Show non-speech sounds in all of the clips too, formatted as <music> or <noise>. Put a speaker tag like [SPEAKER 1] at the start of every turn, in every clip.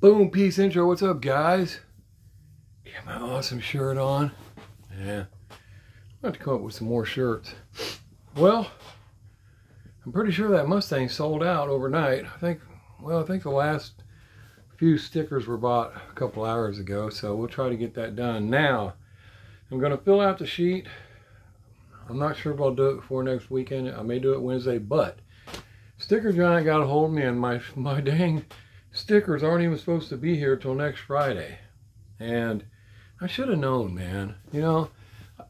[SPEAKER 1] Boom, peace intro. What's up, guys? Got my awesome shirt on. Yeah. I'm about to come up with some more shirts. Well, I'm pretty sure that Mustang sold out overnight. I think, well, I think the last few stickers were bought a couple hours ago, so we'll try to get that done. Now, I'm going to fill out the sheet. I'm not sure if I'll do it before next weekend. I may do it Wednesday, but Sticker Giant got a hold of me and my, <laughs> my dang stickers aren't even supposed to be here till next Friday. And I should have known, man. You know,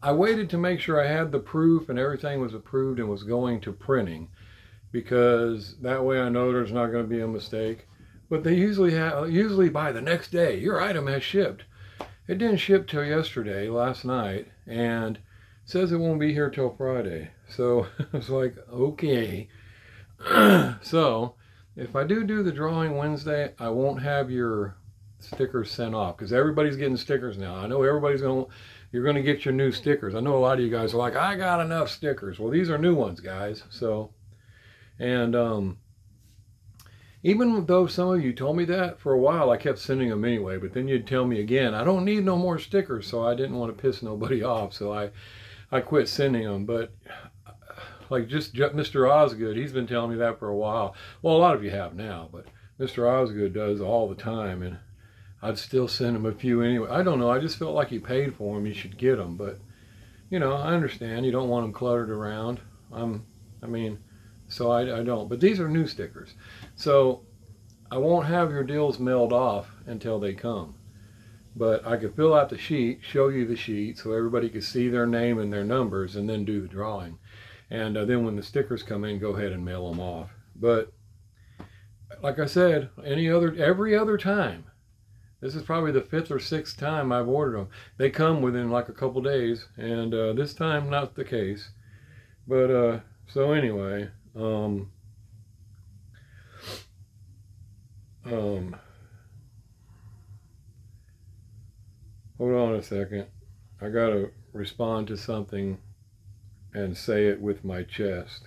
[SPEAKER 1] I waited to make sure I had the proof and everything was approved and was going to printing because that way I know there's not going to be a mistake. But they usually have, usually by the next day, your item has shipped. It didn't ship till yesterday, last night, and says it won't be here till Friday. So <laughs> I was like, okay. <clears throat> so if I do do the drawing Wednesday, I won't have your stickers sent off because everybody's getting stickers now. I know everybody's going to, you're going to get your new stickers. I know a lot of you guys are like, I got enough stickers. Well, these are new ones, guys. So, and um, even though some of you told me that for a while, I kept sending them anyway. But then you'd tell me again, I don't need no more stickers. So I didn't want to piss nobody <laughs> off. So I, I quit sending them. But like just Mr. Osgood, he's been telling me that for a while. Well, a lot of you have now, but Mr. Osgood does all the time, and I'd still send him a few anyway. I don't know. I just felt like he paid for them. He should get them, but you know, I understand. You don't want them cluttered around. I'm, I mean, so I, I don't. But these are new stickers, so I won't have your deals mailed off until they come. But I could fill out the sheet, show you the sheet, so everybody could see their name and their numbers, and then do the drawing. And uh, then when the stickers come in, go ahead and mail them off. But like I said, any other, every other time, this is probably the fifth or sixth time I've ordered them. They come within like a couple days, and uh, this time not the case. But uh, so anyway, um, um, hold on a second. I gotta respond to something and say it with my chest.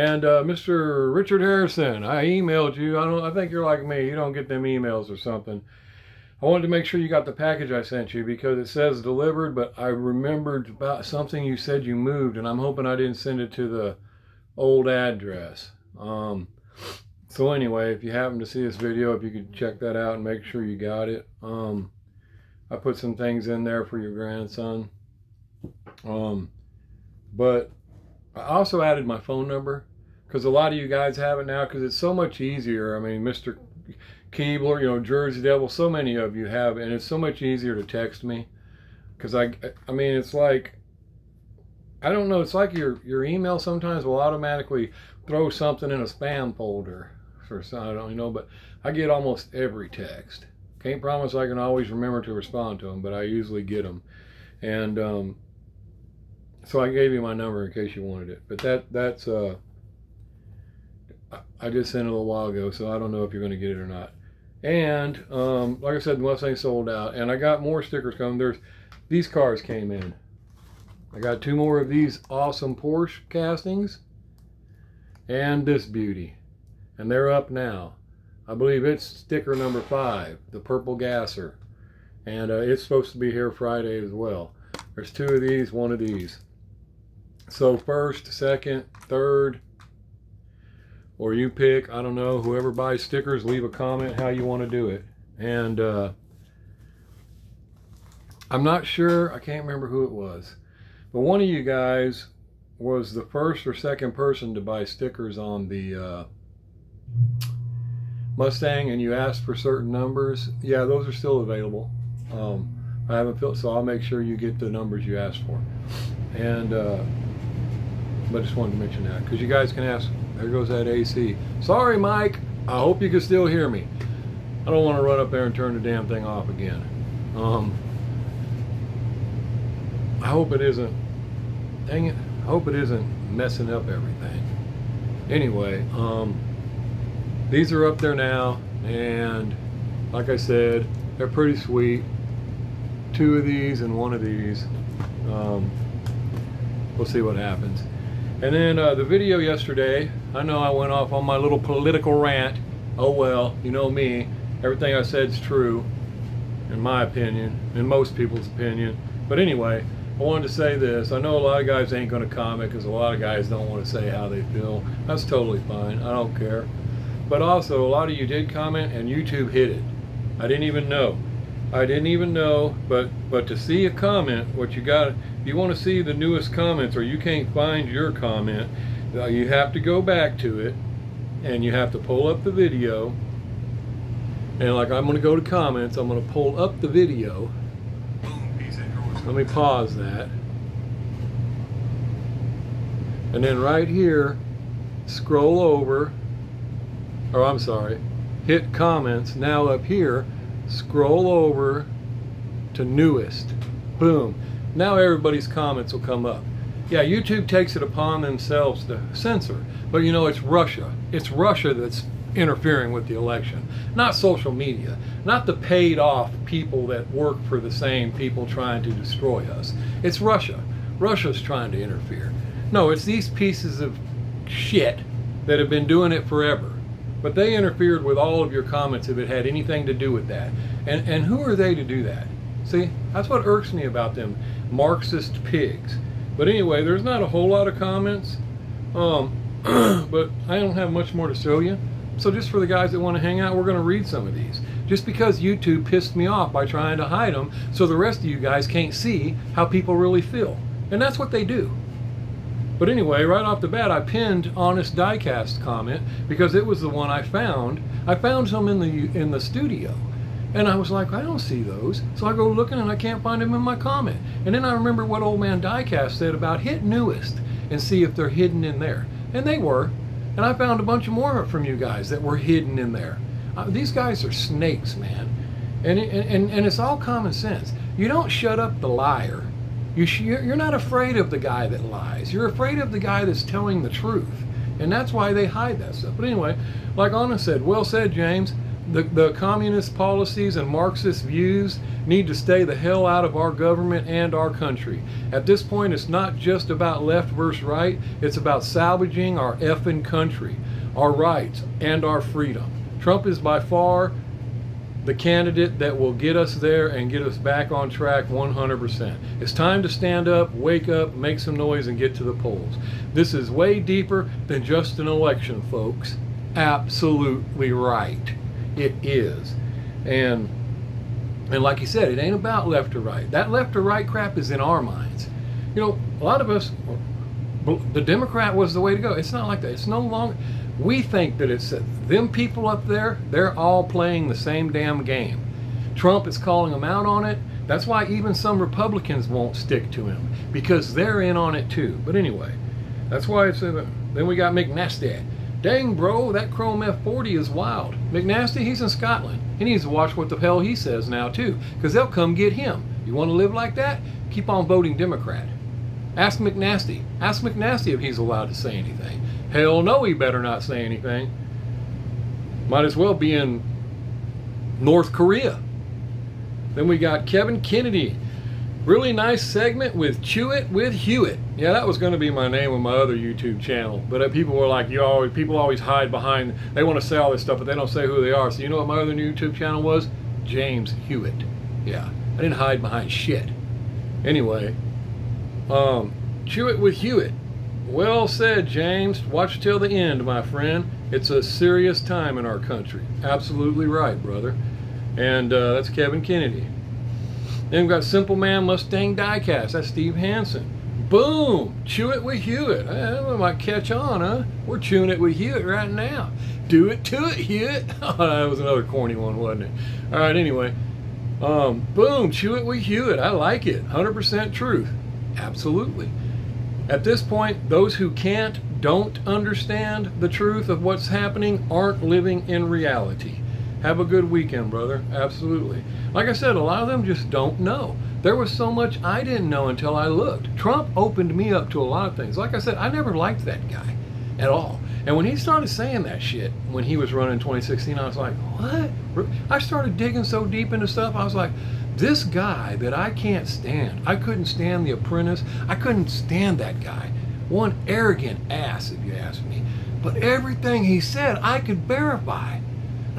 [SPEAKER 1] And uh, Mr. Richard Harrison, I emailed you. I don't. I think you're like me. You don't get them emails or something. I wanted to make sure you got the package I sent you because it says delivered, but I remembered about something you said you moved, and I'm hoping I didn't send it to the old address. Um, so anyway, if you happen to see this video, if you could check that out and make sure you got it. Um, I put some things in there for your grandson. Um, but I also added my phone number because a lot of you guys have it now because it's so much easier. I mean, Mr. Keebler, you know, Jersey Devil, so many of you have and it's so much easier to text me because I, I mean, it's like, I don't know, it's like your, your email sometimes will automatically throw something in a spam folder or something, I don't know, but I get almost every text. Can't promise I can always remember to respond to them, but I usually get them. And, um, so I gave you my number in case you wanted it. But that that's uh, I just sent it a little while ago, so I don't know if you're going to get it or not. And um, like I said, the Mustang sold out, and I got more stickers coming. There's these cars came in. I got two more of these awesome Porsche castings, and this beauty, and they're up now. I believe it's sticker number five, the purple gasser, and uh, it's supposed to be here Friday as well. There's two of these, one of these. So first, second, third, or you pick, I don't know, whoever buys stickers, leave a comment how you want to do it. And uh, I'm not sure, I can't remember who it was, but one of you guys was the first or second person to buy stickers on the uh, Mustang and you asked for certain numbers. Yeah, those are still available. Um, I haven't filled, so I'll make sure you get the numbers you asked for. And uh, but I just wanted to mention that because you guys can ask. There goes that AC. Sorry, Mike. I hope you can still hear me. I don't want to run up there and turn the damn thing off again. Um, I hope it isn't. Dang it! I hope it isn't messing up everything. Anyway, um, these are up there now, and like I said, they're pretty sweet. Two of these and one of these. Um, we'll see what happens. And then uh, the video yesterday, I know I went off on my little political rant. Oh well, you know me. Everything I said is true, in my opinion, in most people's opinion. But anyway, I wanted to say this. I know a lot of guys ain't going to comment because a lot of guys don't want to say how they feel. That's totally fine. I don't care. But also, a lot of you did comment and YouTube hit it. I didn't even know. I didn't even know, but but to see a comment, what you got, if you want to see the newest comments or you can't find your comment, uh, you have to go back to it and you have to pull up the video. And like I'm going to go to comments, I'm going to pull up the video. Let me pause that. And then right here, scroll over, or I'm sorry, hit comments. Now up here, scroll over to newest. Boom. Now everybody's comments will come up. Yeah, YouTube takes it upon themselves to censor, but you know, it's Russia. It's Russia that's interfering with the election, not social media, not the paid off people that work for the same people trying to destroy us. It's Russia. Russia's trying to interfere. No, it's these pieces of shit that have been doing it forever. But they interfered with all of your comments if it had anything to do with that. And, and who are they to do that? See, that's what irks me about them Marxist pigs. But anyway, there's not a whole lot of comments. Um, <clears throat> but I don't have much more to show you. So just for the guys that want to hang out, we're going to read some of these. Just because YouTube pissed me off by trying to hide them so the rest of you guys can't see how people really feel. And that's what they do. But anyway, right off the bat, I pinned Honest Diecast comment because it was the one I found. I found some in the in the studio. And I was like, I don't see those. So I go looking and I can't find them in my comment. And then I remember what Old Man Diecast said about hit newest and see if they're hidden in there. And they were. And I found a bunch of more from you guys that were hidden in there. Uh, these guys are snakes, man. And, and, and it's all common sense. You don't shut up the liar you're not afraid of the guy that lies. You're afraid of the guy that's telling the truth. And that's why they hide that stuff. But anyway, like Anna said, well said, James. The, the communist policies and Marxist views need to stay the hell out of our government and our country. At this point, it's not just about left versus right, it's about salvaging our effing country, our rights, and our freedom. Trump is by far the candidate that will get us there and get us back on track 100%. It's time to stand up, wake up, make some noise, and get to the polls. This is way deeper than just an election, folks. Absolutely right. It is. And and like you said, it ain't about left or right. That left or right crap is in our minds. You know, a lot of us, the Democrat was the way to go. It's not like that. It's no longer we think that it's them people up there, they're all playing the same damn game. Trump is calling them out on it. That's why even some Republicans won't stick to him because they're in on it too. But anyway, that's why it's a, then we got McNasty. Dang, bro, that Chrome F40 is wild. McNasty, he's in Scotland. He needs to watch what the hell he says now too, because they'll come get him. You want to live like that? Keep on voting Democrat. Ask McNasty. Ask McNasty if he's allowed to say anything. Hell no, he better not say anything. Might as well be in North Korea. Then we got Kevin Kennedy. Really nice segment with Chew It with Hewitt. Yeah, that was going to be my name on my other YouTube channel. But uh, people were like, you always, people always hide behind, they want to say all this stuff, but they don't say who they are. So you know what my other YouTube channel was? James Hewitt. Yeah, I didn't hide behind shit. Anyway, um, Chew It with Hewitt. Well said, James. Watch till the end, my friend. It's a serious time in our country. Absolutely right, brother. And uh, that's Kevin Kennedy. Then we've got Simple Man Mustang Diecast. That's Steve Hansen. Boom! Chew it with Hewitt. Uh, might catch on, huh? We're chewing it with Hewitt right now. Do it to it, Hewitt. <laughs> oh, that was another corny one, wasn't it? All right, anyway. Um, boom! Chew it with Hewitt. I like it. 100% truth. Absolutely. At this point, those who can't, don't understand the truth of what's happening aren't living in reality. Have a good weekend, brother. Absolutely. Like I said, a lot of them just don't know. There was so much I didn't know until I looked. Trump opened me up to a lot of things. Like I said, I never liked that guy at all. And when he started saying that shit when he was running 2016, I was like, what? I started digging so deep into stuff. I was like, this guy that I can't stand. I couldn't stand The Apprentice. I couldn't stand that guy. One arrogant ass, if you ask me. But everything he said, I could verify.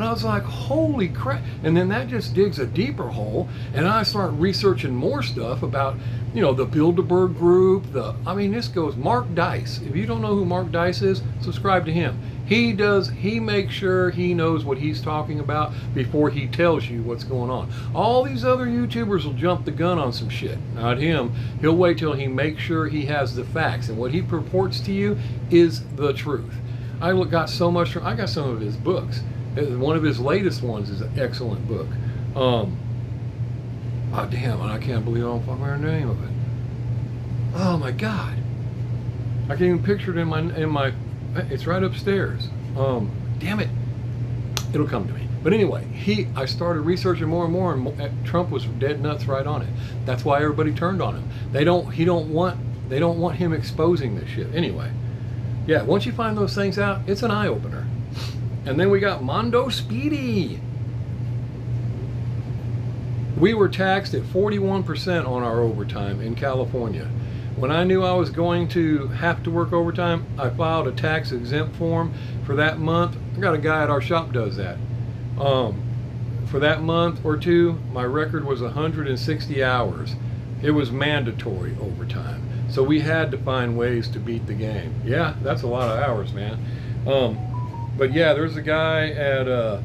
[SPEAKER 1] And I was like, holy crap. And then that just digs a deeper hole. And I start researching more stuff about, you know, the Bilderberg group. The I mean, this goes Mark Dice. If you don't know who Mark Dice is, subscribe to him. He does, he makes sure he knows what he's talking about before he tells you what's going on. All these other YouTubers will jump the gun on some shit. Not him. He'll wait till he makes sure he has the facts. And what he purports to you is the truth. I got so much, from, I got some of his books. One of his latest ones is an excellent book. Um, oh, damn, I can't believe I don't fucking remember the name of it. Oh my God. I can't even picture it in my, in my, it's right upstairs. Um, damn it. It'll come to me. But anyway, he, I started researching more and more, and Trump was dead nuts right on it. That's why everybody turned on him. They don't, he don't want, they don't want him exposing this shit. Anyway, yeah, once you find those things out, it's an eye opener. And then we got Mondo Speedy. We were taxed at 41% on our overtime in California. When I knew I was going to have to work overtime, I filed a tax exempt form for that month. I got a guy at our shop does that. Um, for that month or two, my record was 160 hours. It was mandatory overtime. So we had to find ways to beat the game. Yeah, that's a lot of hours, man. Um, but yeah, there's a guy at uh,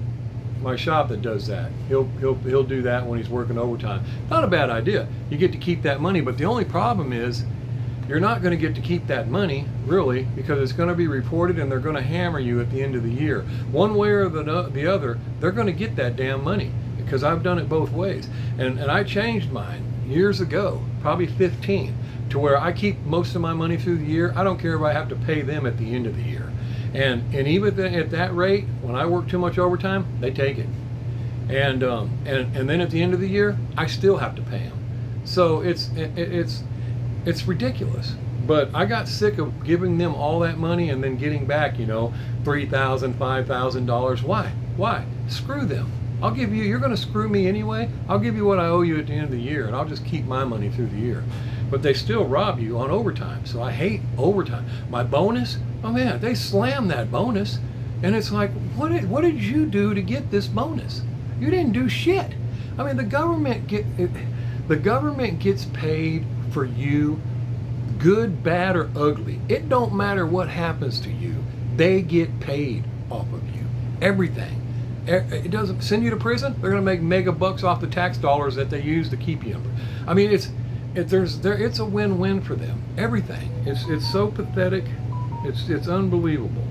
[SPEAKER 1] my shop that does that. He'll he'll he'll do that when he's working overtime. Not a bad idea. You get to keep that money, but the only problem is you're not going to get to keep that money really because it's going to be reported and they're going to hammer you at the end of the year. One way or the the other, they're going to get that damn money because I've done it both ways. And and I changed mine years ago, probably 15, to where I keep most of my money through the year. I don't care if I have to pay them at the end of the year. And and even at that rate, when I work too much overtime, they take it. And um, and and then at the end of the year, I still have to pay them. So it's it, it's it's ridiculous. But I got sick of giving them all that money and then getting back, you know, three thousand, five thousand dollars. Why? Why? Screw them. I'll give you. You're going to screw me anyway. I'll give you what I owe you at the end of the year, and I'll just keep my money through the year. But they still rob you on overtime. So I hate overtime. My bonus, oh man, they slam that bonus. And it's like, what did, what did you do to get this bonus? You didn't do shit. I mean, the government get the government gets paid for you, good, bad, or ugly. It don't matter what happens to you. They get paid off of you. Everything. It doesn't send you to prison. They're going to make mega bucks off the tax dollars that they use to keep you. I mean, it's it, there's there it's a win-win for them. Everything. It's it's so pathetic. It's it's unbelievable.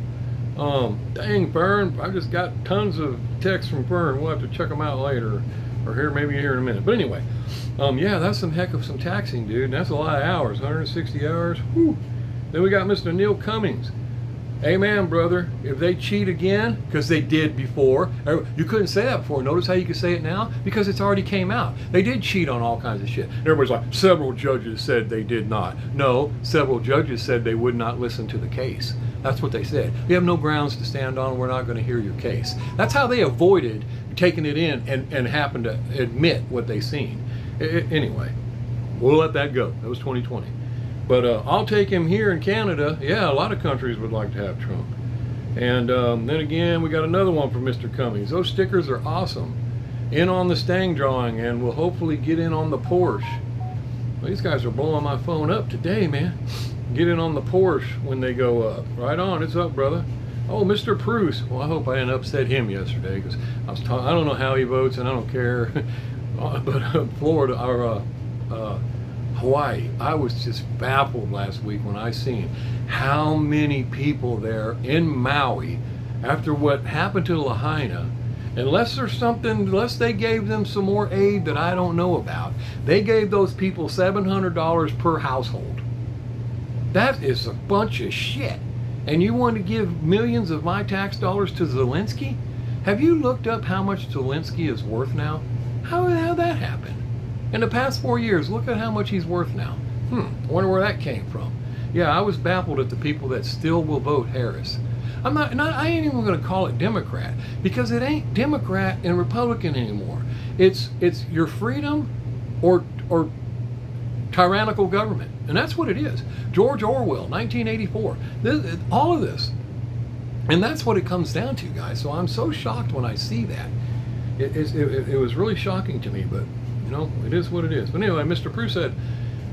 [SPEAKER 1] Um, dang, Fern, I just got tons of texts from Fern. We'll have to check them out later, or here maybe here in a minute. But anyway, um, yeah, that's some heck of some taxing, dude. That's a lot of hours, 160 hours. Whew. Then we got Mr. Neil Cummings. Amen, brother. If they cheat again, because they did before, uh, you couldn't say that before. Notice how you can say it now? Because it's already came out. They did cheat on all kinds of shit. everybody's like, several judges said they did not. No, several judges said they would not listen to the case. That's what they said. We have no grounds to stand on. We're not going to hear your case. That's how they avoided taking it in and, and happened to admit what they seen. anyway, we'll let that go. That was 2020. But uh, I'll take him here in Canada. Yeah, a lot of countries would like to have Trump. And um, then again, we got another one for Mr. Cummings. Those stickers are awesome. In on the Stang drawing, and we'll hopefully get in on the Porsche. Well, these guys are blowing my phone up today, man. Get in on the Porsche when they go up. Right on, it's up, brother. Oh, Mr. Bruce. Well, I hope I didn't upset him yesterday because I was. talking. I don't know how he votes, and I don't care. <laughs> but uh, Florida, or uh, uh, Hawaii. I was just baffled last week when I seen how many people there in Maui after what happened to Lahaina. Unless there's something, unless they gave them some more aid that I don't know about, they gave those people $700 per household. That is a bunch of shit. And you want to give millions of my tax dollars to Zelensky? Have you looked up how much Zelensky is worth now? How how that happen? In the past four years, look at how much he's worth now. Hmm, I wonder where that came from. Yeah, I was baffled at the people that still will vote Harris. I'm not, not I ain't even going to call it Democrat because it ain't Democrat and Republican anymore. It's it's your freedom or or tyrannical government, and that's what it is. George Orwell, 1984. This, all of this, and that's what it comes down to, guys. So I'm so shocked when I see that. It, it, it, it was really shocking to me, but you know, it is what it is. But anyway, Mr. Prue said,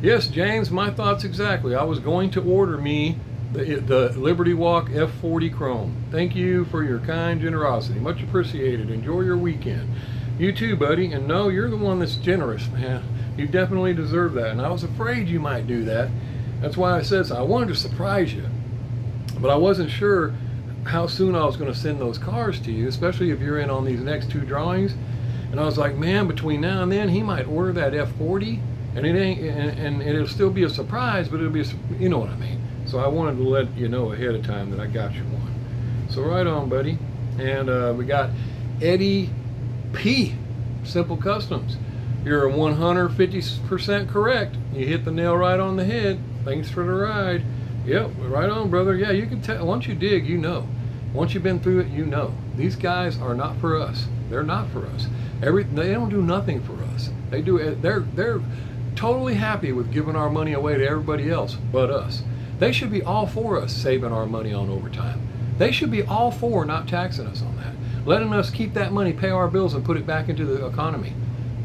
[SPEAKER 1] "Yes, James, my thoughts exactly. I was going to order me." The, the Liberty Walk F40 Chrome. Thank you for your kind generosity. Much appreciated. Enjoy your weekend. You too, buddy. And no, you're the one that's generous, man. You definitely deserve that. And I was afraid you might do that. That's why I said so. I wanted to surprise you. But I wasn't sure how soon I was going to send those cars to you, especially if you're in on these next two drawings. And I was like, man, between now and then, he might order that F40, and it ain't, and, and it'll still be a surprise, but it'll be, a, you know what I mean. So I wanted to let you know ahead of time that I got you one. So right on, buddy. And uh, we got Eddie P. Simple Customs. You're 150% correct. You hit the nail right on the head. Thanks for the ride. Yep, right on, brother. Yeah, you can tell. Once you dig, you know. Once you've been through it, you know. These guys are not for us. They're not for us. Every they don't do nothing for us. They do. They're they're totally happy with giving our money away to everybody else but us. They should be all for us saving our money on overtime. They should be all for not taxing us on that, letting us keep that money, pay our bills, and put it back into the economy.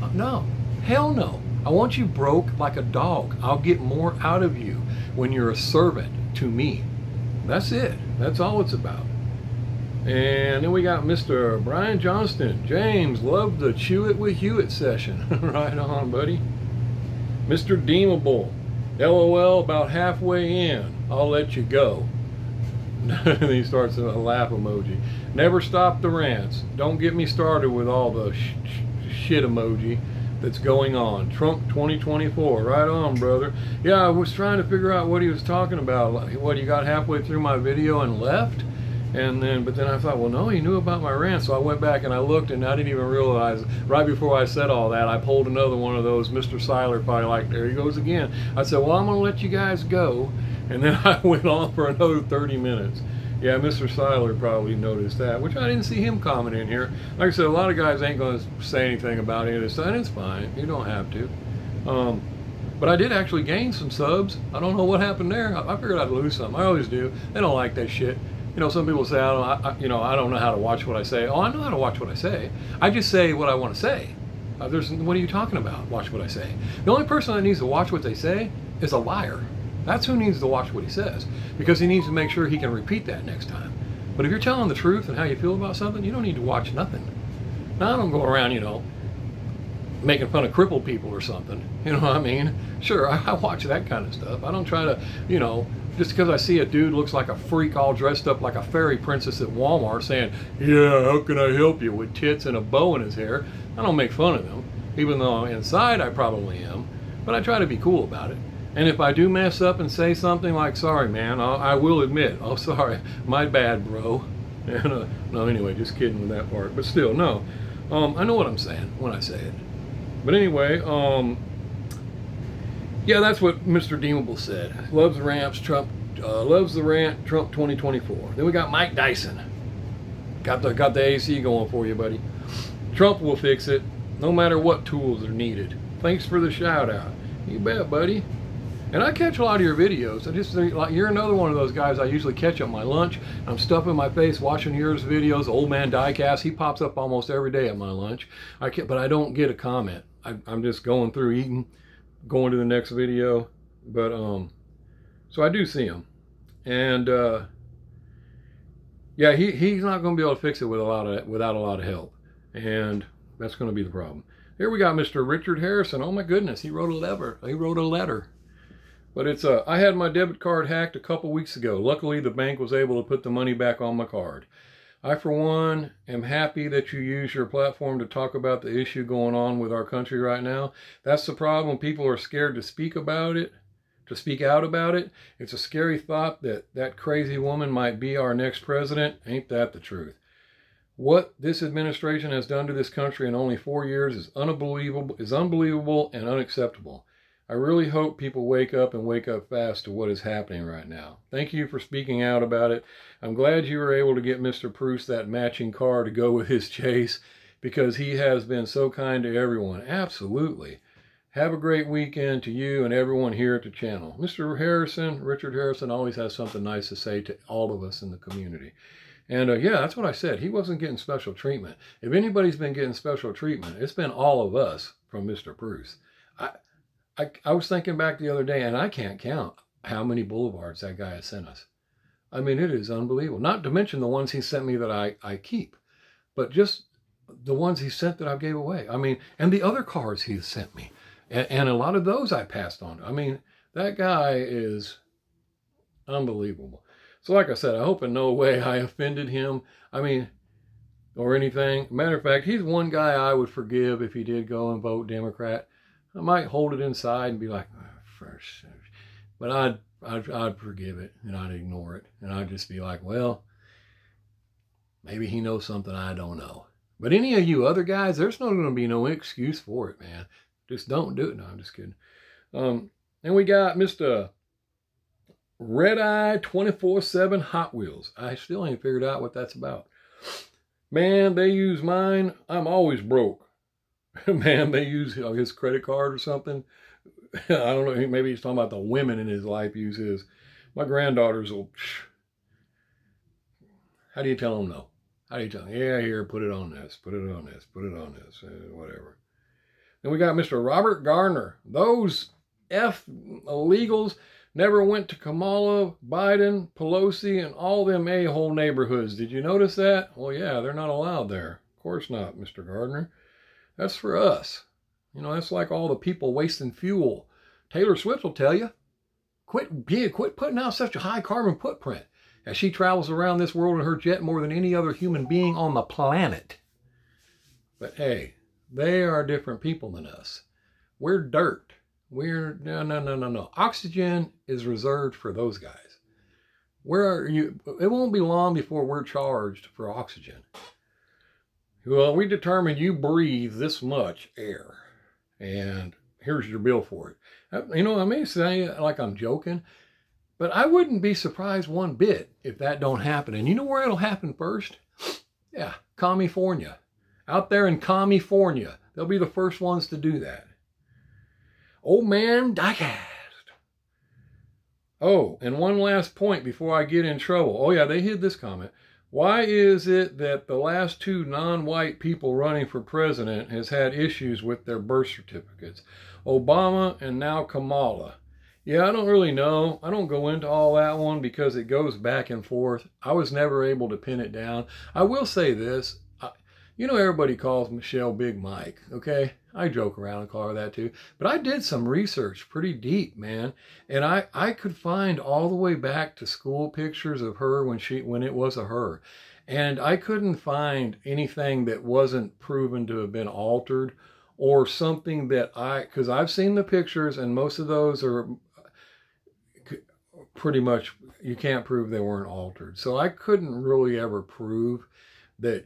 [SPEAKER 1] Uh, no, hell no. I want you broke like a dog. I'll get more out of you when you're a servant to me. That's it. That's all it's about. And then we got Mr. Brian Johnston. James, love the Chew It with Hewitt session. <laughs> right on, buddy. Mr. Deemable. LOL about halfway in. I'll let you go. and <laughs> he starts a laugh emoji. Never stop the rants. Don't get me started with all the sh sh shit emoji that's going on. Trump 2024. Right on, brother. Yeah, I was trying to figure out what he was talking about. What, he got halfway through my video and left? And then, but then I thought, well, no, he knew about my rant. So I went back and I looked, and I didn't even realize. Right before I said all that, I pulled another one of those. Mr. Seiler probably like, there he goes again. I said, well, I'm going to let you guys go, and then <laughs> I went on for another 30 minutes. Yeah, Mr. Seiler probably noticed that, which I didn't see him comment in here. Like I said, a lot of guys ain't going to say anything about any of this, and it's fine. You don't have to. Um, but I did actually gain some subs. I don't know what happened there. I, I figured I'd lose some. I always do. They don't like that shit you know, some people say, I don't, I, you know, I don't know how to watch what I say. Oh, I know how to watch what I say. I just say what I want to say. Uh, there's, what are you talking about? Watch what I say. The only person that needs to watch what they say is a liar. That's who needs to watch what he says because he needs to make sure he can repeat that next time. But if you're telling the truth and how you feel about something, you don't need to watch nothing. Now, I don't go around, you know, making fun of crippled people or something. <laughs> You know what I mean? Sure, I, I watch that kind of stuff. I don't try to, you know, just because I see a dude looks like a freak all dressed up like a fairy princess at Walmart saying, yeah, how can I help you with tits and a bow in his hair, I don't make fun of him, even though inside I probably am, but I try to be cool about it. And if I do mess up and say something like, sorry, man, I'll, I will admit, <laughs> oh, sorry, my bad, bro. <laughs> And, uh, no, anyway, just kidding with that part. But still, no. Um, I know what I'm saying when I say it. But anyway, um, yeah, that's what Mr. Deemable said. Loves the ramps, Trump uh, loves the rant, Trump 2024. Then we got Mike Dyson. Got the got the AC going for you, buddy. Trump will fix it, no matter what tools are needed. Thanks for the shout out. You bet, buddy. And I catch a lot of your videos. I just like you're another one of those guys I usually catch at my lunch. I'm stuffing my face watching yours videos. Old man diecast, he pops up almost every day at my lunch. I can't, but I don't get a comment. I, I'm just going through eating going to the next video. But um, so I do see him, and uh, yeah, he he's not going to be able to fix it with a lot of without a lot of help, and that's going to be the problem. Here we got Mr. Richard Harrison. Oh my goodness, he wrote a letter. He wrote a letter. But it's uh, I had my debit card hacked a couple weeks ago. Luckily, the bank was able to put the money back on my card. I, for one, am happy that you use your platform to talk about the issue going on with our country right now. That's the problem. People are scared to speak about it, to speak out about it. It's a scary thought that that crazy woman might be our next president. Ain't that the truth? What this administration has done to this country in only four years is unbelievable, is unbelievable and unacceptable. I really hope people wake up and wake up fast to what is happening right now. Thank you for speaking out about it. I'm glad you were able to get Mr. Bruce that matching car to go <laughs> with his chase because he has been so kind to everyone. Absolutely. Have a great weekend to you and everyone here at the channel. Mr. Harrison, Richard Harrison, always has something nice to say to all of us in the community. And uh, yeah, that's what I said. He wasn't getting special treatment. If anybody's been getting special treatment, it's been all of us from Mr. Bruce. I, I, I was thinking back the other day, and I can't count how many boulevards that guy has sent us. I mean, it is unbelievable. Not to mention the ones he sent me that I, I keep, but just the ones he sent that I gave away. I mean, and the other cars he sent me. And, and a lot of those I passed on. I mean, that guy is unbelievable. So, like I said, I hope in no way I offended him. I mean, or anything. Matter of fact, he's one guy I would forgive if he did go and vote Democrat. I might hold it inside and be like, oh, first, but I'd, I'd, I'd forgive it and I'd ignore it. And I'd just be like, well, maybe he knows something I don't know. But any of you other guys, there's not going to be no excuse for it, man. Just don't do it. No, I'm just kidding. Um, and we got Mr. Red Eye 24 7 Hot Wheels. I still ain't figured out what that's about. Man, they use mine. I'm always broke. <laughs> Man, they use his credit card or something. <laughs> I don't know. Maybe he's talking about the women in his life use his. My granddaughters will. <sighs> How do you tell them no? How do you tell them? Yeah, here, put it on this, put it on this, put it on this, uh, whatever. Then we got Mr. Robert Garner. Those F illegals never went to Kamala, Biden, Pelosi, and all them a-hole neighborhoods. Did you notice that? Well, yeah, they're not allowed there. Of course not, Mr. Gardner. That's for us. You know, that's like all the people wasting fuel. Taylor Swift will tell you, quit, yeah, quit putting out such a high carbon footprint as she travels around this world in her jet more than any other human being on the planet. But hey, they are different people than us. We're dirt. We're no, no, no, no, no. Oxygen is reserved for those guys. Where are you? It won't be long before we're charged for oxygen. Well, we determined you breathe this much air, and here's your bill for it. Uh, you know, I may say like I'm joking, but I wouldn't be surprised one bit if that don't happen. And you know where it'll happen first? Yeah, California. Out there in California, they'll be the first ones to do that. Old man diecast. Oh, and one last point before I get in trouble. Oh yeah, they hid this comment. Why is it that the last two non-white people running for president has had issues with their birth certificates? Obama and now Kamala. Yeah, I don't really know. I don't go into all that one because it goes back and forth. I was never able to pin it down. I will say this. You know, everybody calls Michelle Big Mike, okay? I joke around and call her that too. But I did some research pretty deep, man. And I, I could find all the way back to school pictures of her when she when it was a her. And I couldn't find anything that wasn't proven to have been altered or something that I, because I've seen the pictures and most of those are uh, pretty much, you can't prove they weren't altered. So I couldn't really ever prove that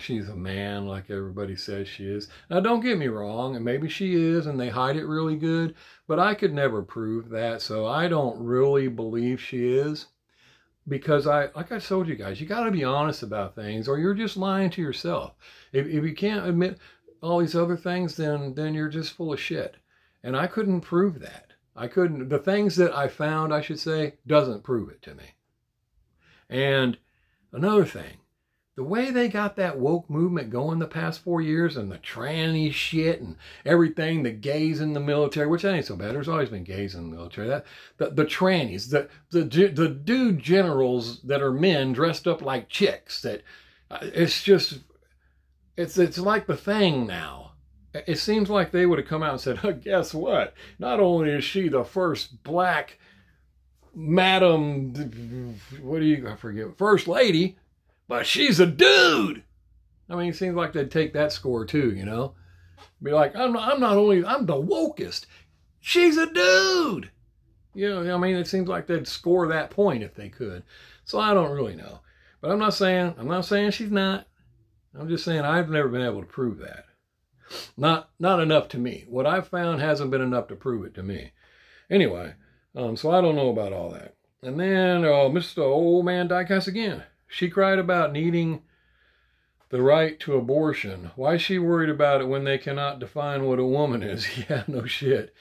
[SPEAKER 1] she's a man like everybody says she is. Now, don't get me wrong, and maybe she is, and they hide it really good, but I could never prove that, so I don't really believe she is. Because I, like I told you guys, you got to be honest about things, or you're just lying to yourself. If, if you can't admit all these other things, then then you're just full of shit. And I couldn't prove that. I couldn't. The things that I found, I should say, doesn't prove it to me. And another thing, the way they got that woke movement going the past four years and the tranny shit and everything, the gays in the military, which ain't so bad. There's always been gays in the military. That the, the trannies, the, the the dude generals that are men dressed up like chicks. That uh, it's just it's it's like the thing now. It seems like they would have come out and said, oh, "Guess what? Not only is she the first black." Madam, what do you, I forget, First Lady, but she's a dude. I mean, it seems like they'd take that score too, you know? Be like, I'm not, I'm not only, I'm the wokest. She's a dude. You know, I mean, it seems like they'd score that point if they could. So I don't really know. But I'm not saying I'm not saying she's not. I'm just saying I've never been able to prove that. Not not enough to me. What I've found hasn't been enough to prove it to me. Anyway, um, so I don't know about all that. And then uh, Mr. Old Man Diecast again. She cried about needing the right to abortion. Why is she worried about it when they cannot define what a woman is? <laughs> yeah, no shit.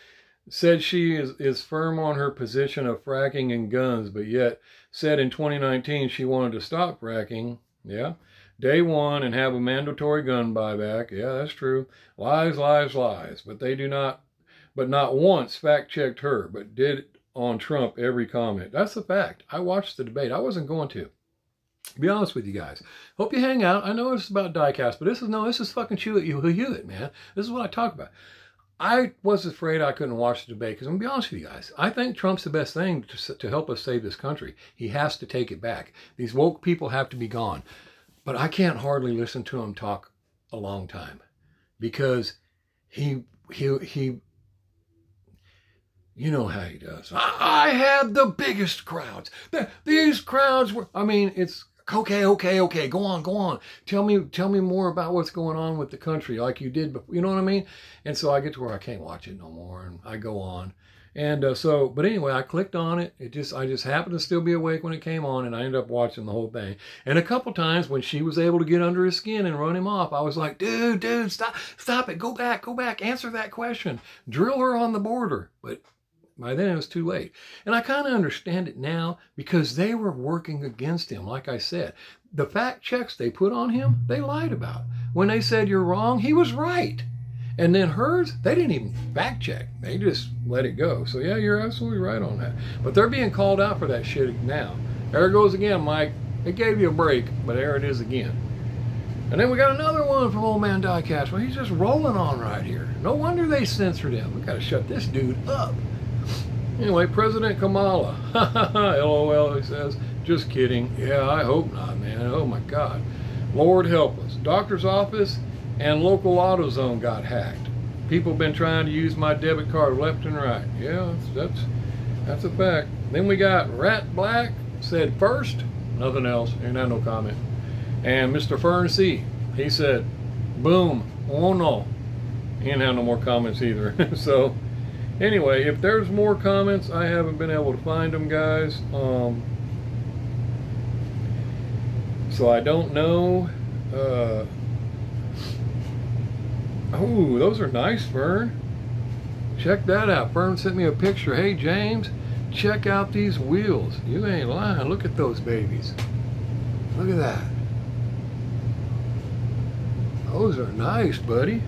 [SPEAKER 1] Said she is, is firm on her position of fracking and guns, but yet said in 2019 she wanted to stop fracking. Yeah. Day one and have a mandatory gun buyback. Yeah, that's true. Lies, lies, lies. But they do not, but not once fact checked her, but did on Trump every comment. That's the fact. I watched the debate. I wasn't going to. Be honest with you guys. Hope you hang out. I know it's about diecast, but this is no, this is fucking Hewitt, Hewitt, man. This is what I talk about. I was afraid I couldn't watch the debate because I'm gonna be honest with you guys. I think Trump's the best thing to, to help us save this country. He has to take it back. These woke people have to be gone. But I can't hardly listen to him talk a long time because he he he you know how he does. I, had the biggest crowds. these crowds were I mean, it's okay, okay, okay. Go on, go on. Tell me tell me more about what's going on with the country like you did before. You know what I mean? And so I get to where I can't watch it no more and I go on. And uh, so, but anyway, I clicked on it. It just, I just happened to still be awake when it came on, and I ended up watching the whole thing. And a couple times when she was able to get under his skin and run him off, I was like, dude, dude, stop, stop it, go back, go back, answer that question, drill her on the border. But by then it was too late. And I kind of understand it now because they were working against him. Like I said, the fact checks they put on him, they lied about. When they said you're wrong, he was right. And then hers, they didn't even fact check. They just let it go. So yeah, you're absolutely right on that. But they're being called out for that shit now. There it goes again, Mike. It gave you a break, but there it is again. And then we got another one from Old Man Diecast. Well, he's just rolling on right here. No wonder they censored him. We got to shut this dude up. Anyway, President Kamala. <laughs> LOL, he says. Just kidding. Yeah, I hope not, man. Oh my God. Lord help us. Doctor's office and local AutoZone got hacked. People been trying to use my debit card left and right. Yeah, that's that's, a fact. Then we got Rat Black said first, nothing else, ain't had no comment. And Mr. Fern C, he said, boom, oh no. He didn't have no more comments either. <laughs> so anyway, if there's more comments, I haven't been able to find them, guys. Um, so I don't know. Uh, Oh, those are nice, Fern. Check that out. Fern sent me a picture. Hey, James, check out these wheels. You ain't lying. Look at those babies. Look at that. Those are nice, buddy.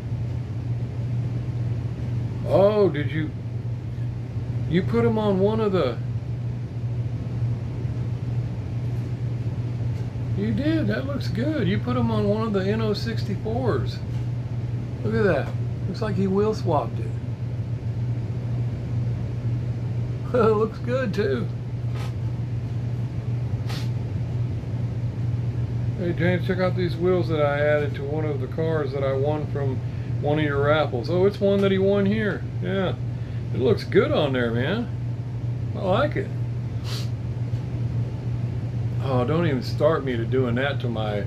[SPEAKER 1] Oh, did you... You put them on one of the... You did. That looks good. You put them on one of the Inno64s. Look at that. Looks like he wheel swapped it. <laughs> looks good too. Hey James, check out these wheels that I added to one of the cars that I won from one of your raffles. Oh, it's one that he won here. Yeah. It looks good on there, man. I like it. Oh, don't even start me to doing that to my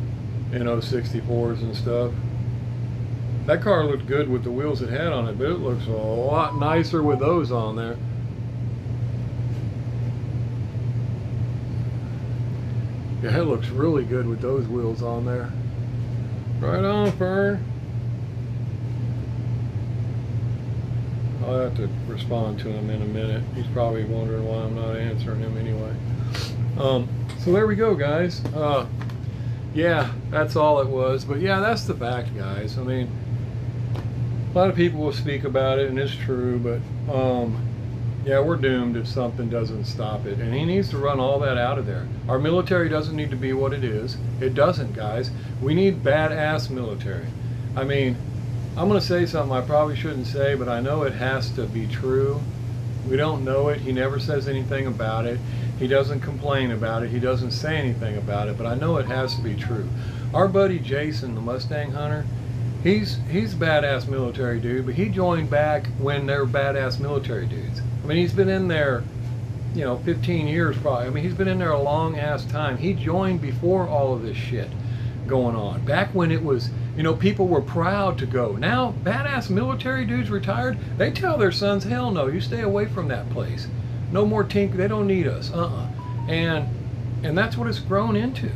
[SPEAKER 1] Inno64s and stuff. That car looked good with the wheels it had on it, but it looks a lot nicer with those on there. Yeah, it looks really good with those wheels on there. Right on, Fern. I'll have to respond to him in a minute. He's probably wondering why I'm not answering him anyway. Um, so there we go, guys. Uh, yeah, that's all it was. But yeah, that's the fact, guys. I mean, a lot of people will speak about it, and it's true, but um, yeah, we're doomed if something doesn't stop it. And he needs to run all that out of there. Our military doesn't need to be what it is. It doesn't, guys. We need badass military. I mean, I'm going to say something I probably shouldn't say, but I know it has to be true. We don't know it. He never says anything about it. He doesn't complain about it. He doesn't say anything about it, but I know it has to be true. Our buddy Jason, the Mustang hunter, he's he's badass military dude, but he joined back when they were badass military dudes. I mean, he's been in there you know, 15 years probably. I mean, he's been in there a long ass time. He joined before all of this shit going on. Back when it was, you know, people were proud to go. Now, badass military dudes retired, they tell their sons, hell no, you stay away from that place. No more tink, they don't need us. Uh-uh. And and that's what it's grown into.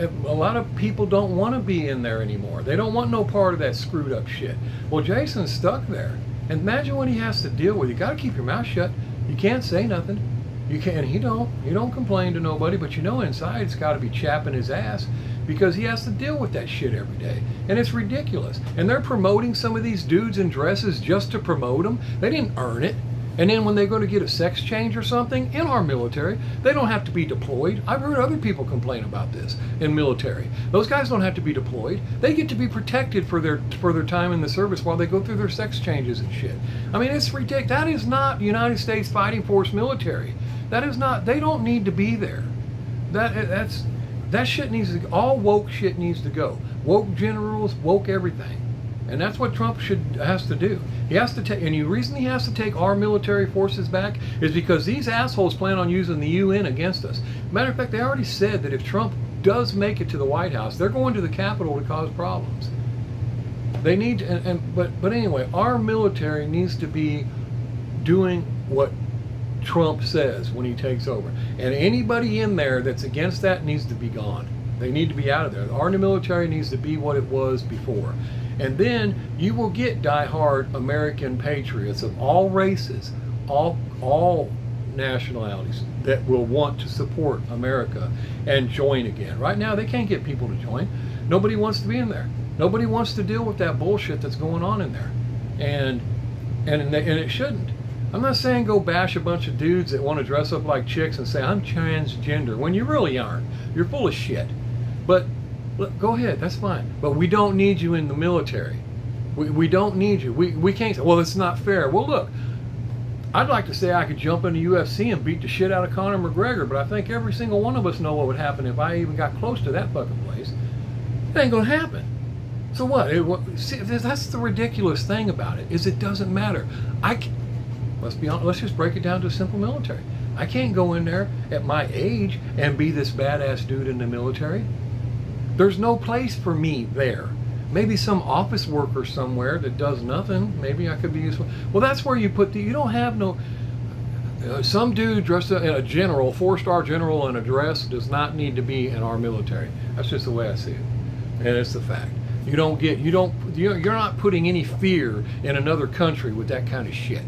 [SPEAKER 1] A lot of people don't want to be in there anymore. They don't want no part of that screwed up shit. Well, Jason's stuck there. And imagine what he has to deal with. You got to keep your mouth shut. You can't say nothing. You can't. He don't. He don't complain to nobody. But you know, inside it's got to be chapping his ass because he has to deal with that shit every day. And it's ridiculous. And they're promoting some of these dudes in dresses just to promote them. They didn't earn it. And then when they go to get a sex change or something in our military, they don't have to be deployed. I've heard other people complain about this in military. Those guys don't have to be deployed. They get to be protected for their for their time in the service while they go through their sex changes and shit. I mean, it's ridiculous. That is not United States Fighting Force military. That is not. They don't need to be there. That eh, that's that shit needs to. All woke shit needs to go. Woke generals, woke everything. And that's what Trump should has to do. He has to take, and the reason he has to take our military forces back is because these assholes plan on using the UN against us. Matter of fact, they already said that if Trump does make it to the White House, they're going to the Capitol to cause problems. They need, to, and, and but but anyway, our military needs to be doing what Trump says when he takes over, and anybody in there that's against that needs to be gone. They need to be out of there. The Our military needs to be what it was before. And then you will get die-hard American patriots of all races, all all nationalities that will want to support America and join again. Right now, they can't get people to join. Nobody wants to be in there. Nobody wants to deal with that bullshit that's going on in there, and and and it shouldn't. I'm not saying go bash a bunch of dudes that want to dress up like chicks and say I'm transgender when you really aren't. You're full of shit. But go ahead, that's fine. But we don't need you in the military. We, we don't need you. We, we can't say, well, it's not fair. Well, look, I'd like to say I could jump into UFC and beat the shit out of Conor McGregor, but I think every single one of us know what would happen if I even got close to that fucking place. It ain't gonna happen. So what? It, what see, that's the ridiculous thing about it is it doesn't matter. I let's be honest. Let's just break it down to a simple military. I can't go in there at my age and be this badass dude in the military. There's no place for me there. Maybe some office worker somewhere that does nothing. Maybe I could be useful. Well, that's where you put the. You don't have no. Uh, some dude dressed in a general, four-star general in a dress does not need to be in our military. That's just the way I see it, and it's the fact. You don't get. You don't. You're not putting any fear in another country with that kind of shit.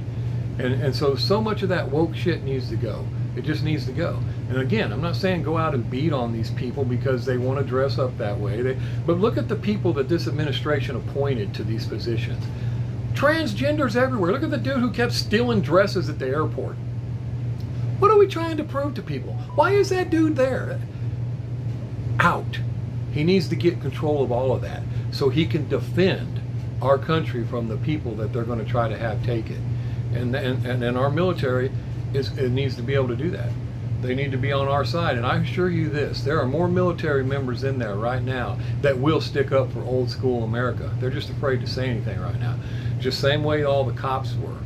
[SPEAKER 1] And and so so much of that woke shit needs to go. It just needs to go. And again, I'm not saying go out and beat on these people because they want to dress up that way. They, but look at the people that this administration appointed to these positions. Transgenders everywhere. Look at the dude who kept stealing dresses at the airport. What are we trying to prove to people? Why is that dude there? Out. He needs to get control of all of that so he can defend our country from the people that they're going to try to have take it. And, and, and our military is, it needs to be able to do that. They need to be on our side. And I assure you this, there are more military members in there right now that will stick up for old school America. They're just afraid to say anything right now. Just same way all the cops were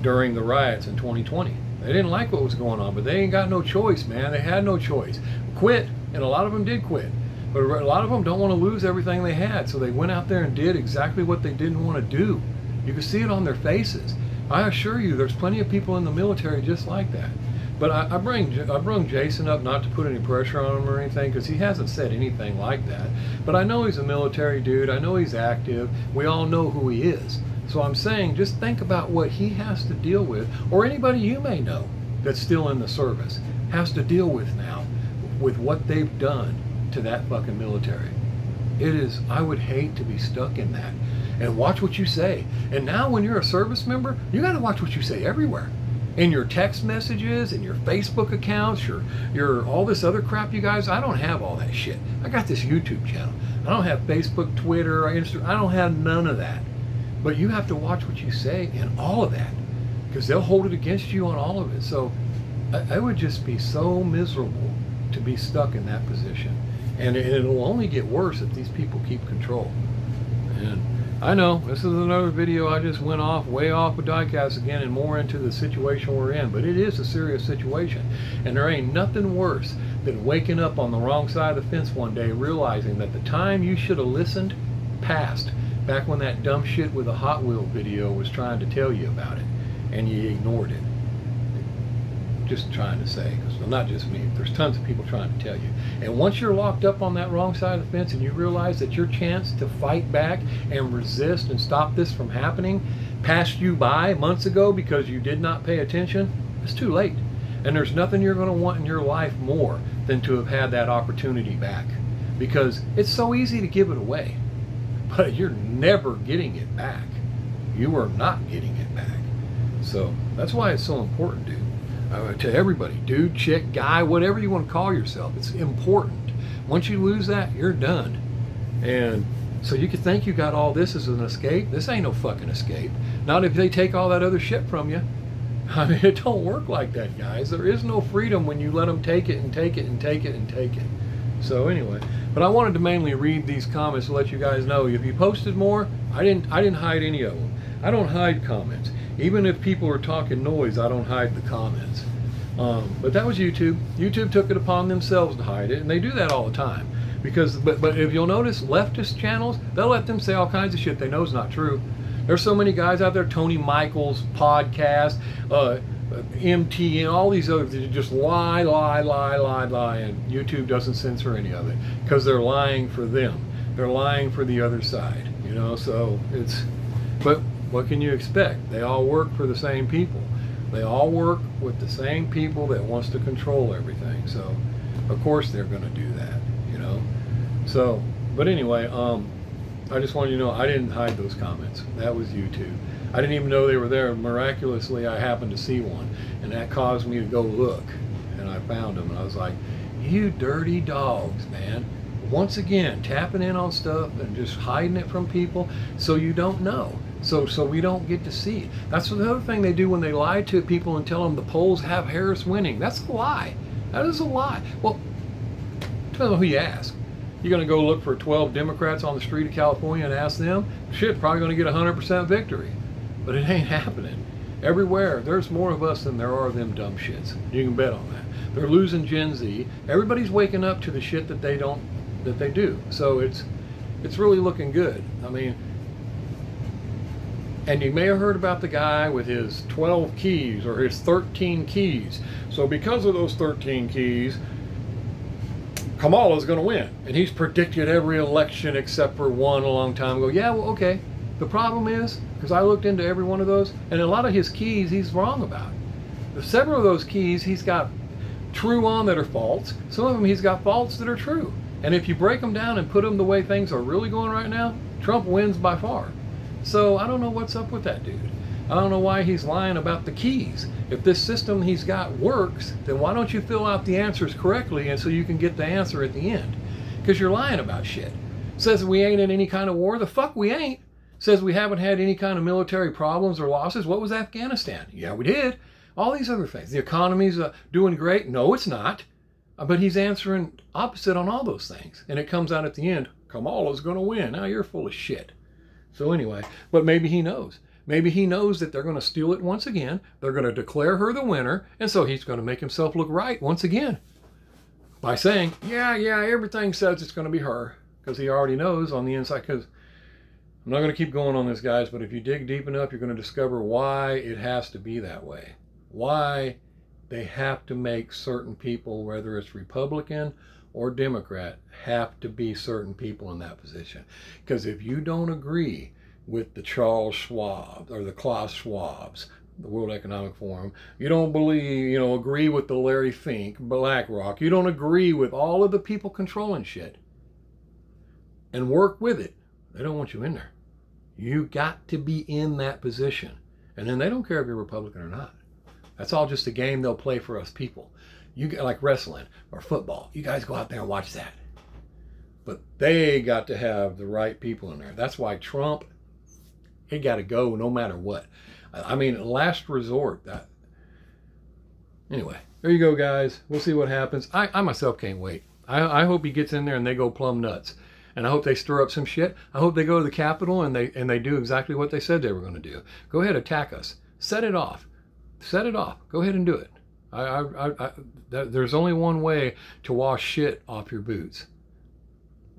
[SPEAKER 1] during the riots in 2020. They didn't like what was going on, but they ain't got no choice, man. They had no choice. Quit, and a lot of them did quit. But a lot of them don't want to lose everything they had, so they went out there and did exactly what they didn't want to do. You can see it on their faces. I assure you, there's plenty of people in the military just like that. But I, I bring I bring Jason up not to put any pressure on him or anything because he hasn't said anything like that. But I know he's a military dude. I know he's active. We all know who he is. So I'm saying just think about what he has to deal with, or anybody you may know that's still in the service has to deal with now with what they've done to that fucking military. It is, I would hate to be stuck in that. And watch what you say. And now when you're a service member, you got to watch what you say everywhere in your text messages and your Facebook accounts, your your all this other crap you guys, I don't have all that shit. I got this YouTube channel. I don't have Facebook, Twitter, Instagram. I don't have none of that. But you have to watch what you say in all of that because they'll hold it against you on all of it. So I, I would just be so miserable to be stuck in that position. And it, it'll only get worse if these people keep control. And I know this is another video I just went off way off with diecast again and more into the situation we're in but it is a serious situation and there ain't nothing worse than waking up on the wrong side of the fence one day realizing that the time you should have listened passed back when that dumb shit with the Hot Wheel video was trying to tell you about it and you ignored it just trying to say, because not just me, there's tons of people trying to tell you. And once you're locked up on that wrong side of the fence and you realize that your chance to fight back and resist and stop this from happening passed you by months ago because you did not pay attention, it's too late. And there's nothing you're going to want in your life more than to have had that opportunity back. Because it's so easy to give it away, <laughs> but you're never getting it back. You are not getting it back. So that's why it's so important, dude uh, to everybody, dude, chick, guy, whatever you want to call yourself. It's important. Once you lose that, you're done. And so you could think you got all this as an escape. This ain't no fucking escape. Not if they take all that other shit from you. <laughs> I mean, it don't work like that, guys. There is no freedom when you let them take it and take it and take it and take it. So anyway, but I wanted to mainly read these comments to let you guys know if you posted more, I didn't I didn't hide any of them. I don't hide comments. Even if people are talking noise, I don't hide the comments. Um, but that was YouTube. YouTube took it upon themselves to hide it, and they do that all the time. Because, but, but if you'll notice, leftist channels, they'll let them say all kinds of shit they know is not true. There's so many guys out there, Tony Michaels podcast, uh, MT, and all these other, just lie, lie, lie, lie, lie, and YouTube doesn't censor any of it because they're lying for them. They're lying for the other side, you know. So it's, but what can you expect? They all work for the same people. They all work with the same people that wants to control everything. So, of course, they're going to do that, you know. So, but anyway, um, I just wanted you to know I didn't hide those comments. That was YouTube. I didn't even know they were there. Miraculously, I happened to see one, and that caused me to go look, and I found them, and I was like, "You dirty dogs, man!" Once again, tapping in on stuff and just hiding it from people so you don't know. So, so we don't get to see it. That's the other thing they do when they lie to people and tell them the polls have Harris winning. That's a lie. That is a lie. Well, depends on who you ask. You're going to go look for 12 Democrats on the street of California and ask them? Shit, probably going to get 100% victory. But it ain't <laughs> happening. Everywhere, there's more of us than there are of them dumb shits. You can bet on that. They're losing Gen Z. Everybody's waking up to the shit that they don't, that they do. So it's, it's really looking good. I mean, and you may have heard about the guy with his 12 keys or his 13 keys. So because of those 13 keys, Kamala's going to win. And he's predicted every election except for one a long time ago. Yeah, well, okay. The problem is, because I looked into every one of those, and a lot of his keys he's wrong about. Several of those keys he's got true on that are false. Some of them he's got false that are true. And if you break them down and put them the way things are really going right now, Trump wins by far. So I don't know what's up with that dude. I don't know why he's lying about the keys. If this system he's got works, then why don't you fill out the answers correctly and so you can get the answer at the end? Because you're lying about shit. Says we ain't in any kind of war. The fuck we ain't. Says we haven't had any kind of military problems or losses. What was Afghanistan? Yeah, we did. All these other things. The economy's uh, doing great. No, it's not. Uh, but he's answering opposite on all those things. And it comes out at the end, Kamala's going to win. Now you're full of shit. So anyway, but maybe he knows. Maybe he knows that they're going to steal it once again. They're going to declare her the winner, and so he's going to make himself look right once again by saying, "Yeah, yeah, everything says it's going to be her," because he already knows on the inside. Because I'm not going to keep going on this, guys, but if you dig deep enough, you're going to discover why it has to be that way. Why they have to make certain people, whether it's Republican or Democrat have to be certain people in that position. Because if you don't agree with the Charles Schwab or the Klaus Schwabs, the World Economic Forum, you don't believe, you know, agree with the Larry Fink, BlackRock, you don't agree with all of the people controlling shit and work with it, they don't want you in there. You got to be in that position. And then they don't care if you're Republican or not. That's all just a game they'll play for us people. You get like wrestling or football. You guys go out there and watch that. But they got to have the right people in there. That's why Trump, he got to go no matter what. I mean, last resort. That anyway. There you go, guys. We'll see what happens. I, I myself can't wait. I, I hope he gets in there and they go plumb nuts. And I hope they stir up some shit. I hope they go to the Capitol and they and they do exactly what they said they were going to do. Go ahead, attack us. Set it off. Set it off. Go ahead and do it. I, I, I, I there's only one way to wash shit off your boots,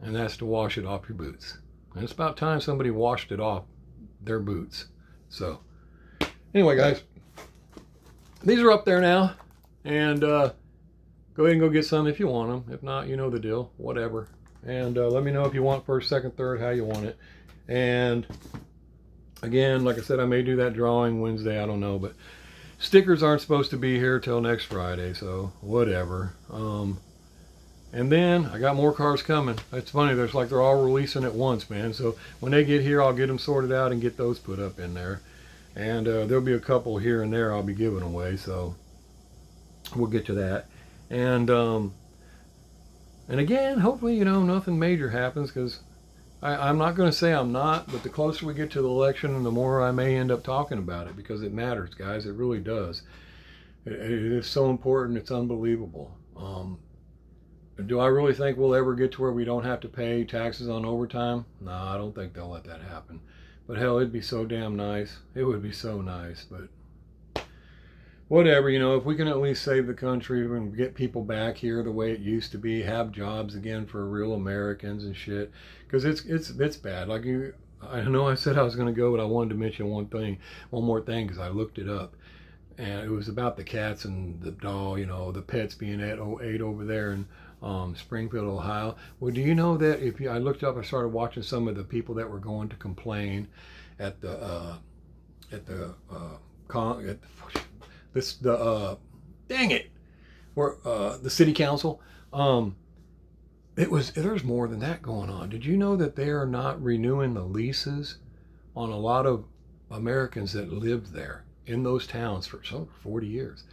[SPEAKER 1] and that's to wash it off your boots. And it's about time somebody washed it off their boots. So, anyway, guys, these are up there now, and uh, go ahead and go get some if you want them. If not, you know the deal. Whatever. And uh, let me know if you want first, second, third, how you want it. And again, like I said, I may do that drawing Wednesday. I don't know, but stickers aren't supposed to be here till next Friday, so whatever. Um, and then I got more cars coming. It's funny, there's like they're all releasing at once, man. So when they get here, I'll get them sorted out and get those put up in there. And uh, there'll be a couple here and there I'll be giving away, so we'll get to that. And um, and again, hopefully, you know, nothing major happens because I'm not going to say I'm not, but the closer we get to the election, the more I may end up talking about it because it matters, guys. It really does. it, it is so important. It's unbelievable. Um, do I really think we'll ever get to where we don't have to pay taxes on overtime? No, I don't think they'll let that happen. But hell, it'd be so damn nice. It would be so nice. But whatever, you know, if we can at least save the country and get people back here the way it used to be, have jobs again for real Americans and shit, because it's it's it's bad. Like you, I know I said I was going to go, but I wanted to mention one thing, one more thing, because I looked it up, and it was about the cats and the doll, you know, the pets being at 08 over there, and um, Springfield, Ohio. Well, do you know that if you, I looked up, I started watching some of the people that were going to complain at the uh, at the uh, con, at the, this the uh, dang it, where uh, the city council. Um, it was there's more than that going on. Did you know that they are not renewing the leases on a lot of Americans that lived there in those towns for some 40 years?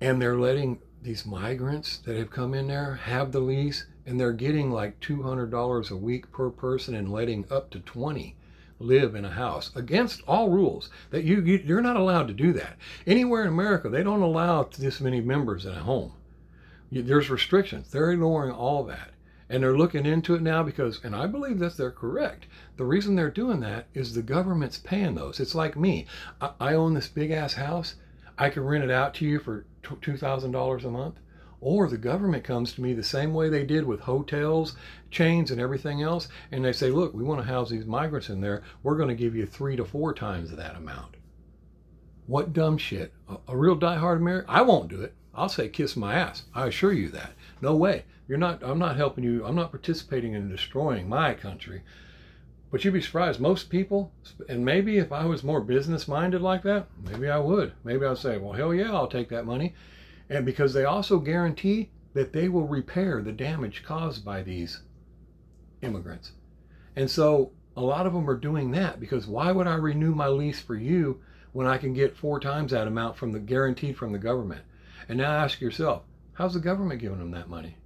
[SPEAKER 1] And they're letting these migrants that have come in there have the lease and they're getting like $200 a week per person and letting up to 20 live in a house against all rules that you, you are not allowed to do that. Anywhere in america they don't allow this many members in a home. There's restrictions. They're ignoring all that. And they're looking into it now because and i believe that they're correct. The reason they're doing that is the government's paying those. It's like me. I, I own this big ass house. I can rent it out to you for $2,000 a month. Or the government comes to me the same way they did with hotels, chains, and everything else, and they say, look, we want to house these migrants in there. We're going to give you three to four times that amount. What dumb shit. A, a real diehard American? I won't do it. I'll say kiss my ass. I assure you that. No way. You're not, I'm not helping you. I'm not participating in destroying my country. But you'd be surprised, most people, and maybe if I was more business minded like that, maybe I would. Maybe I'd say, well, hell yeah, I'll take that money. And because they also guarantee that they will repair the damage caused by these immigrants. And so a lot of them are doing that because why would I renew my lease for you when I can get four times that amount from the guaranteed from the government? And now ask yourself, how's the government giving them that money?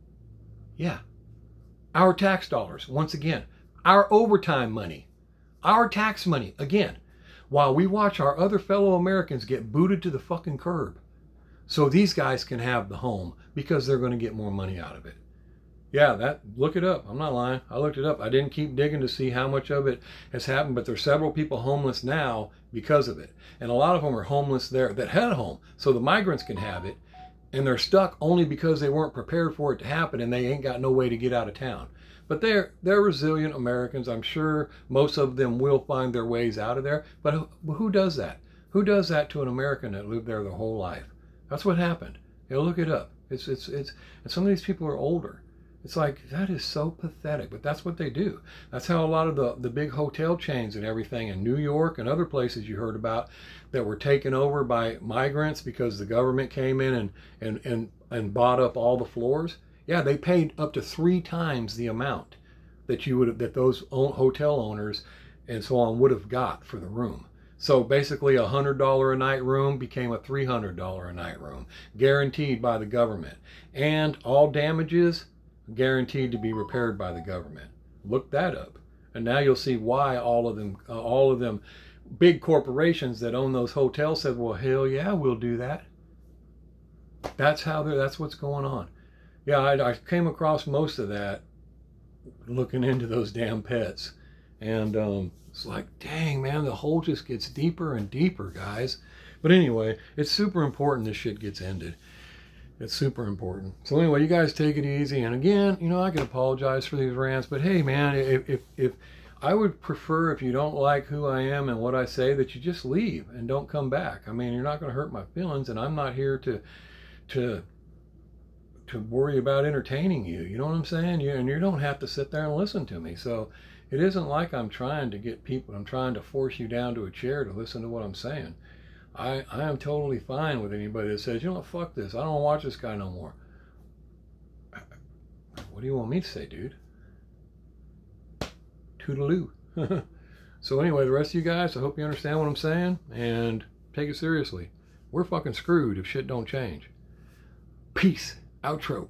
[SPEAKER 1] Yeah, our tax dollars, once again our overtime money, our tax money, again, while we watch our other fellow Americans get booted to the fucking curb. So these guys can have the home because they're going to get more money out of it. Yeah, that look it up. I'm not lying. I looked it up. I didn't keep digging to see how much of it has happened, but there's several people homeless now because of it. And a lot of them are homeless there that had a home. So the migrants can have it and they're stuck only because they weren't prepared for it to happen and they ain't got no way to get out of town. But they're they're resilient Americans. I'm sure most of them will find their ways out of there. But who, who does that? Who does that to an American that lived there their whole life? That's what happened. You know, look it up. It's it's it's and some of these people are older. It's like that is so pathetic, but that's what they do. That's how a lot of the, the big hotel chains and everything in New York and other places you heard about that were taken over by migrants because the government came in and and and, and bought up all the floors. Yeah, they paid up to three times the amount that you would have, that those hotel owners and so on would have got for the room. So basically, a hundred dollar a night room became a three hundred dollar a night room, guaranteed by the government, and all damages guaranteed to be repaired by the government. Look that up, and now you'll see why all of them, uh, all of them, big corporations that own those hotels said, "Well, hell yeah, we'll do that." That's how they're. That's what's going on yeah, I, I, came across most of that looking into those damn pets. And um, it's like, dang, man, the hole just gets deeper and deeper, guys. But anyway, it's super important this shit gets ended. It's super important. So anyway, you guys take it easy. And again, you know, I can apologize for these rants, but hey, man, if, if, if I would prefer if you don't like who I am and what I say that you just leave and don't come back. I mean, you're not going to hurt my feelings, and I'm not here to to to worry about entertaining you. You know what I'm saying? You and you don't have to sit there and listen to me. So it isn't like I'm trying to get people. I'm trying to force you down to a chair to listen to what I'm saying. I I am totally fine with anybody that says, you know fuck this. I don't watch this guy no more. What do you want me to say, dude? toodaloo. <laughs> so anyway, the rest of you guys, I hope you understand what I'm saying and take it seriously. We're fucking screwed if shit don't change. Peace. Outro.